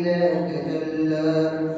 إذا تجلى